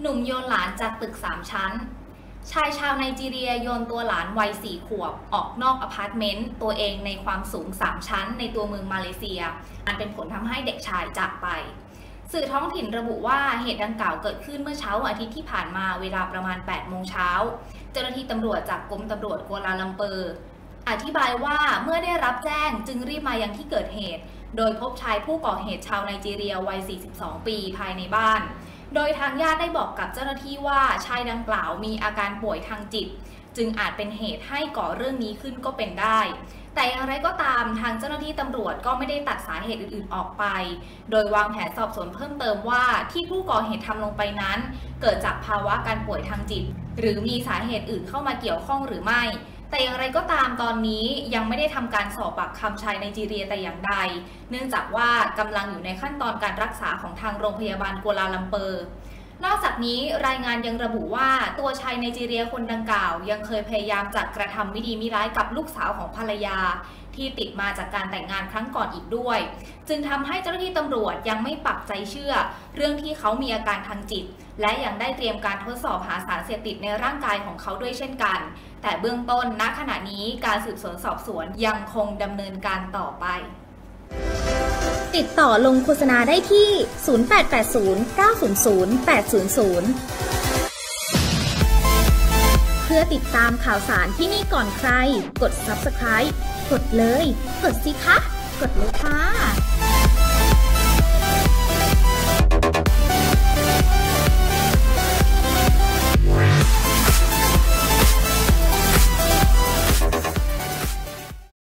หนุ่มโยนหลานจากตึก3ชั้น ชายชาวไนจีเรียโยนตัวหลานวัย4ขวบ ออกนอกอพาร์ตเมนต์ตัวเองในความสูง3ชั้น ในตัวเมืองมาเลเซีย อันเป็นผลทำให้เด็กชายจากไป สื่อท้องถิ่นระบุว่าเหตุดังกล่าวเกิดขึ้นเมื่อเช้าวันอาทิตย์ที่ผ่านมาเวลาประมาณ 8 โมงเช้า เจ้าหน้าที่ตำรวจจากกรมตำรวจกัวลาลัมเปอร์ อธิบายว่าเมื่อได้รับแจ้งจึงรีบมายังที่เกิดเหตุ โดยพบชายผู้ก่อเหตุชาวไนจีเรียวัย 42 ปีภายในบ้าน โดยทางญาติได้บอกกับเจ้าหน้าที่ว่าชายดังกล่าวมีอาการป่วยทางจิต จึงอาจเป็นเหตุให้ก่อเรื่องนี้ขึ้นก็เป็นได้ แต่อย่างไรก็ตามทางเจ้าหน้าที่ตำรวจก็ไม่ได้ตัดสาเหตุอื่นๆออกไป โดยวางแผนสอบสวนเพิ่มเติมว่าที่ผู้ก่อเหตุทำลงไปนั้น เกิดจากภาวะการป่วยทางจิต หรือมีสาเหตุอื่นเข้ามาเกี่ยวข้องหรือไม่ แต่อย่างไรก็ตามตอนนี้ยังไม่ได้ทำการสอบปากคำชายไนจีเรียแต่อย่างใด เนื่องจากว่ากำลังอยู่ในขั้นตอนการรักษาของทางโรงพยาบาลกัวลาลัมเปอร์ นอกจากนี้รายงานยังระบุว่าตัวชายไนจีเรียคนดังกล่าว ยังเคยพยายามจัดกระทำไม่ดีมิร้ายกับลูกสาวของภรรยา ที่ติดมาจากการแต่งงานครั้งก่อนอีกด้วย จึงทำให้เจ้าหน้าที่ตำรวจยังไม่ปักใจเชื่อ เรื่องที่เขามีอาการทางจิต และยังได้เตรียมการทดสอบหาสารเสพติดในร่างกายของเขาด้วยเช่นกัน แต่เบื้องต้นณขณะนี้การสืบสวนสอบสวนยังคงดำเนินการต่อไป ติดต่อลงโฆษณาได้ที่ 0880 900 800 พื่อติดตามข่าวสารที่นี่ก่อนใคร กด subscribe กดเลย กดสิคะ กดเลยค่ะ